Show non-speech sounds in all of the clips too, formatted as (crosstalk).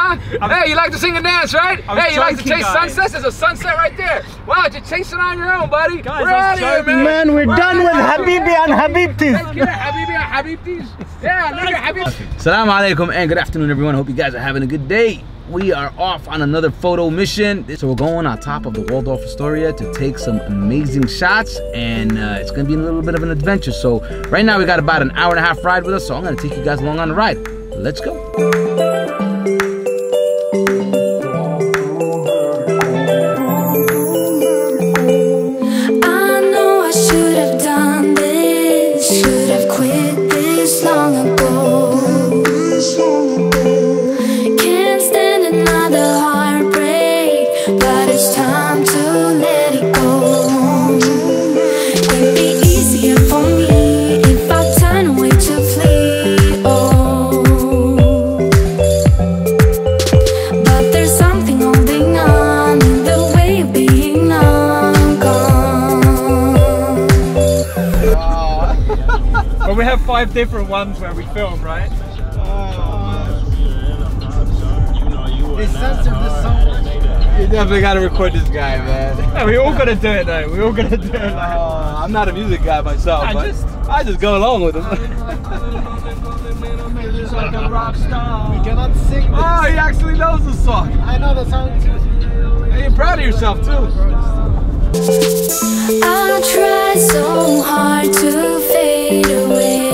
Huh? (laughs) Hey, you like to sing and dance, right? I was Hey, you like to chase guys. sunsets? There's a sunset right there. Wow, you're chasing on your own, buddy. Guys, we're out of here, man. Man, we're done with. Habibi and Habibtis. Hey, get it, Habibi, Habibtis. Yeah, nigga, Habibtis. Assalamu alaikum and good afternoon everyone. Hope you guys are having a good day. We are off on another photo mission. So we're going on top of the Waldorf Astoria to take some amazing shots and uh, it's gonna be a little bit of an adventure. So right now we got about an hour and a half ride with us. So I'm gonna take you guys along on the ride. Let's go. But we have five different ones where we film, right? They censored this song. You definitely gotta record this guy, man. (laughs) Yeah, we all gotta do it though. We all gotta do it. Like, Uh, I'm not a music guy myself, I but just- I just go along with him. We (laughs) cannot sing this. oh, he actually knows the song. I know the song too. Hey, you're proud of yourself too. I try so hard to fade away.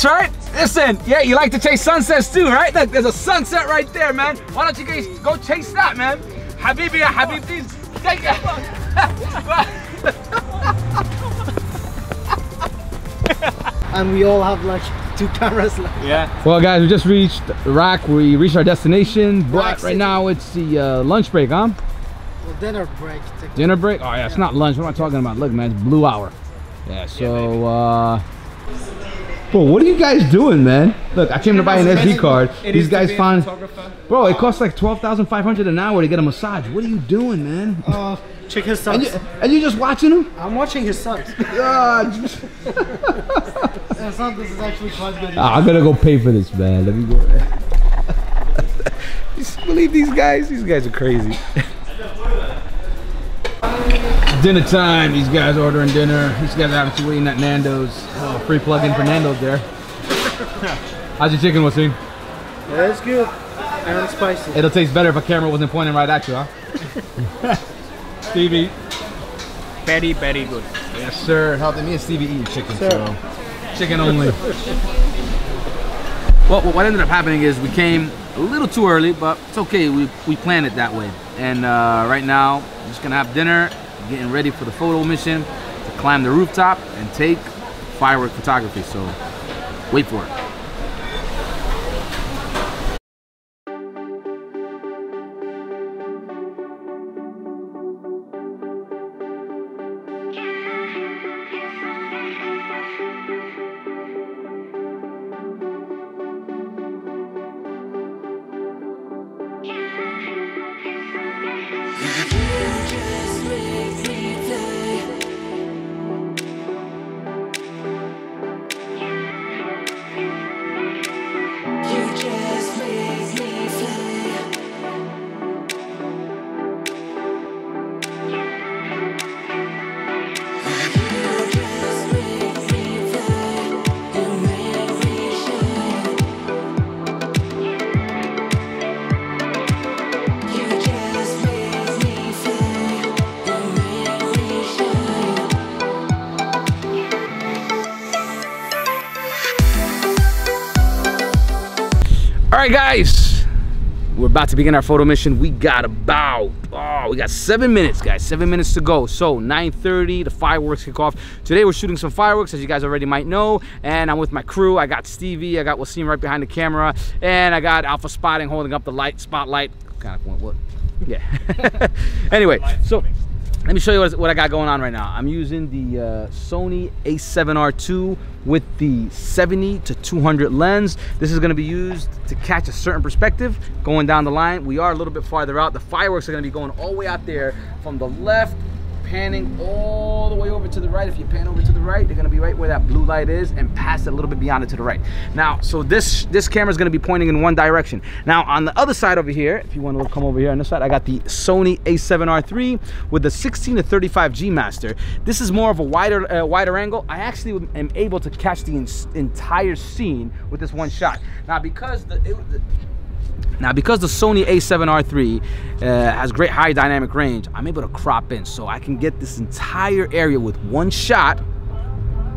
To sing and dance, right? Listen, yeah, you like to chase sunsets too, right? Look, there's a sunset right there, man. Why don't you guys go chase that, man? Habibi, ya Habibtis. Take (laughs) And we all have like two cameras left. yeah. Well guys, we just reached RAK. We reached our destination, but RAK right City. now it's the uh, lunch break, huh? Well, dinner break. Dinner break? Oh yeah, it's not lunch. What am I talking about? Look, man, it's blue hour. Yeah, so uh Bro, what are you guys doing, man? Look, I came to buy an SD card. These guys be a found photographer. Bro, it costs like 12,500 an hour to get a massage. What are you doing, man? Uh, check his And you, and you just watching him? I'm watching his. His son, (laughs) (laughs) this is actually quite good. Ah, I'm gonna go pay for this, man. Let me go. (laughs) you believe these guys? These guys are crazy. Dinner time. These guys ordering dinner. These guys are obviously waiting at Nando's. Oh, free plug-in for Nando's there. (laughs) How's your chicken, Wassim? Yeah, it's good. And it's spicy. It'll taste better if a camera wasn't pointing right at you, huh? (laughs) Stevie. Very, very good. Yes, sir. Helping me and Stevie eat chicken, so chicken only. (laughs) well, what ended up happening is we came a little too early, but it's okay. We we planned it that way. And uh, right now, we're just gonna have dinner, getting ready for the photo mission to climb the rooftop and take firework photography. So wait for it. Right, guys. we're about to begin our photo mission. We got about, oh, we got seven minutes, guys. Seven minutes to go. So 9.30, the fireworks kick off. Today we're shooting some fireworks, as you guys already might know. And I'm with my crew. I got Stevie, I got Wassim right behind the camera. And I got Alpha Spotting holding up the light, spotlight. Kind of what, what? Yeah. (laughs) anyway, so let me show you what, I got going on right now. I'm using the uh, Sony a7R II with the 70 to 200 lens. This is gonna be used to catch a certain perspective going down the line. We are a little bit farther out. The fireworks are gonna be going all the way out there from the left panning all the way over to the right. If you pan over to the right, they're gonna be right where that blue light is and pass it a little bit beyond it to the right. Now, so this this camera is gonna be pointing in one direction. Now, on the other side over here, if you wanna come over here on this side, I got the Sony a7R III with the 16 to 35 G Master. This is more of a wider uh, wider angle. I actually am able to catch the entire scene with this one shot. Now, because the, it, the now, because the Sony a7R III uh, has great high dynamic range, I'm able to crop in. So I can get this entire area with one shot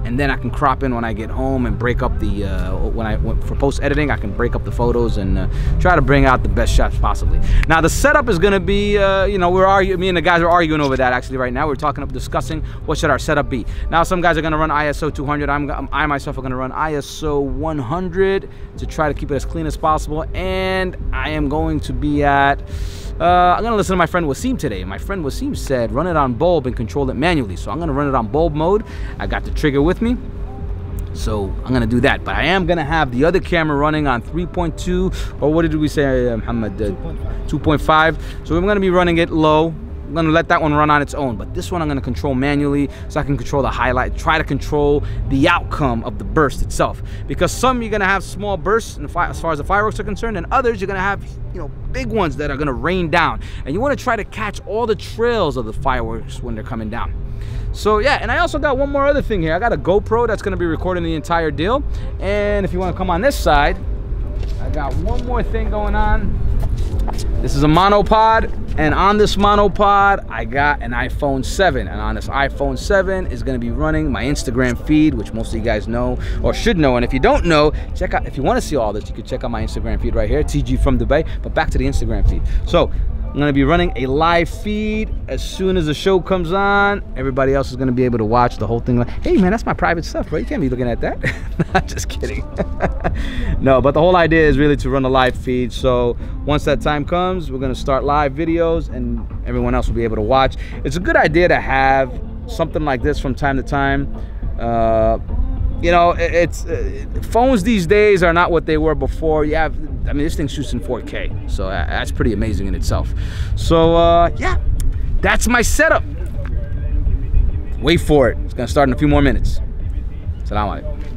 and then I can crop in when I get home and break up the uh, when I for post editing I can break up the photos and uh, try to bring out the best shots possibly. Now the setup is gonna be uh, you know we're arguing me and the guys are arguing over that actually right now we're talking up, discussing what should our setup be. Now some guys are gonna run ISO 200 I'm I myself are gonna run ISO 100 to try to keep it as clean as possible and I am going to be at uh, I'm gonna listen to my friend Wassim today. My friend Wassim said run it on bulb and control it manually. So I'm gonna run it on bulb mode. I got the trigger with me. So I'm gonna do that, but I am gonna have the other camera running on 3.2 or what did we say, uh, Mohammed? Uh, 2.5. So I'm gonna be running it low I'm gonna let that one run on its own, but this one I'm gonna control manually so I can control the highlight, try to control the outcome of the burst itself. Because some you're gonna have small bursts as far as the fireworks are concerned, and others you're gonna have, you know, big ones that are gonna rain down. And you wanna try to catch all the trails of the fireworks when they're coming down. So yeah, and I also got one more other thing here. I got a GoPro that's gonna be recording the entire deal. And if you wanna come on this side, I got one more thing going on. This is a monopod, and on this monopod, I got an iPhone 7. And on this iPhone 7 is gonna be running my Instagram feed, which most of you guys know or should know. And if you don't know, check out, if you wanna see all this, you can check out my Instagram feed right here, TG from Dubai. But back to the Instagram feed. So I'm gonna be running a live feed as soon as the show comes on. Everybody else is gonna be able to watch the whole thing. Like, hey man, that's my private stuff, bro. You can't be looking at that. (laughs) Not just kidding. (laughs) no, but the whole idea is really to run a live feed. So once that time comes, we're gonna start live videos and everyone else will be able to watch. It's a good idea to have something like this from time to time. Uh, you know, it's uh, phones these days are not what they were before. You have, I mean, this thing shoots in 4K, so that's pretty amazing in itself. So uh, yeah, that's my setup. Wait for it. It's gonna start in a few more minutes. Salam alaikum.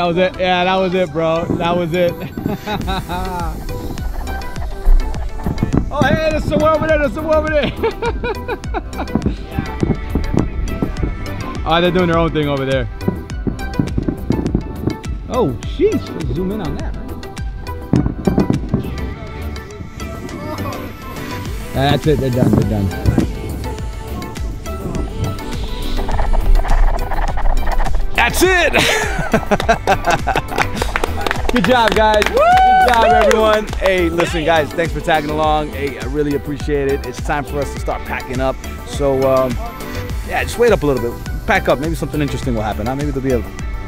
That was it. Yeah, that was it, bro. That was it. (laughs) oh, hey, there's someone over there. There's someone over there. (laughs) oh, they're doing their own thing over there. Oh, sheesh. Let's zoom in on that. That's it. They're done. They're done. That's it. (laughs) Good job, guys. Good job, everyone. Hey, listen, guys, thanks for tagging along. Hey, I really appreciate it. It's time for us to start packing up. So, um, yeah, just wait up a little bit. Pack up. Maybe something interesting will happen. Huh? Maybe there'll be a.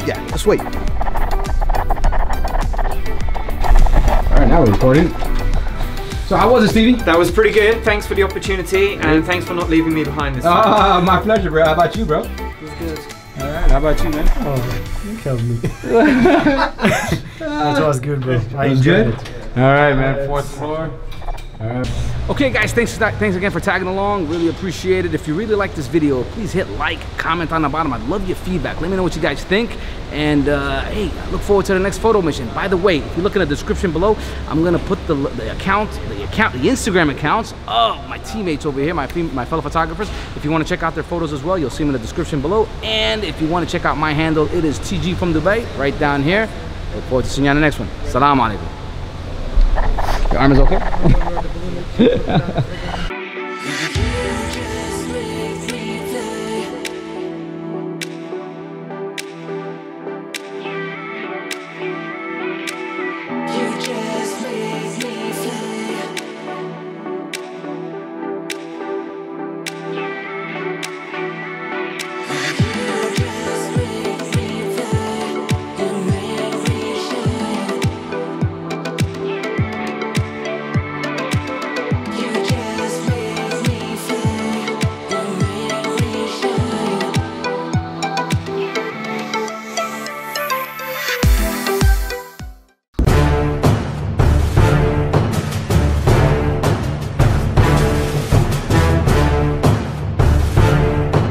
Yeah, just wait. All right, now we're recording. So how was it, Stevie? That was pretty good. Thanks for the opportunity and thanks for not leaving me behind this time. Ah, my pleasure, bro. How about you, bro? It was good. All right. How about you, man? Oh, you killed me. (laughs) (laughs) that was good, bro. I enjoyed good? it. All right, man. Fourth floor. Okay, guys, thanks, thanks again for tagging along. Really appreciate it. If you really like this video, please hit like, comment on the bottom. I'd love your feedback. Let me know what you guys think. And uh, hey, I look forward to the next photo mission. By the way, if you look in the description below, I'm gonna put the, the account, the account, the Instagram accounts of my teammates over here, my my fellow photographers. If you want to check out their photos as well, you'll see them in the description below. And if you want to check out my handle, it is TG from Dubai, right down here. Look forward to seeing you on the next one. Salam alaikum. Your arm is okay? (laughs)